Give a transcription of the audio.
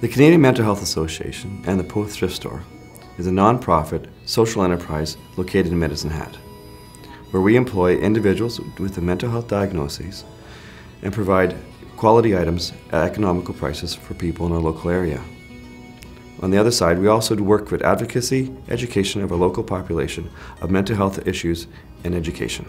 The Canadian Mental Health Association and the Poth Thrift Store is a non-profit social enterprise located in Medicine Hat, where we employ individuals with a mental health diagnosis and provide quality items at economical prices for people in our local area. On the other side, we also work with advocacy, education of our local population of mental health issues and education.